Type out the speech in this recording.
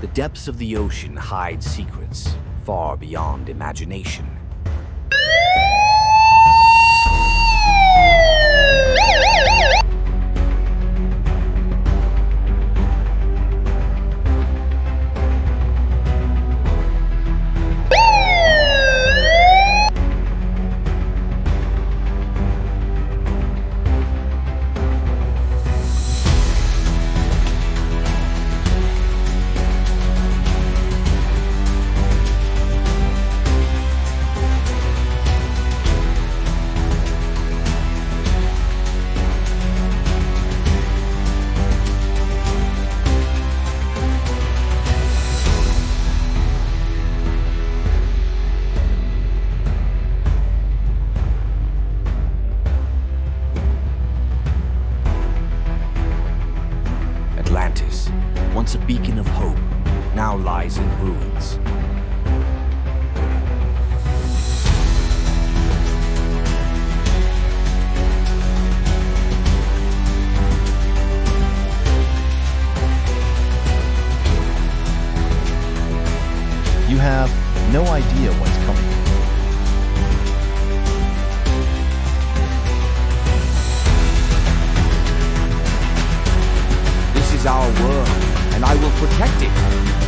The depths of the ocean hide secrets far beyond imagination. Once a beacon of hope, now lies in ruins. You have no idea what's coming. This is our world, and I will protect it.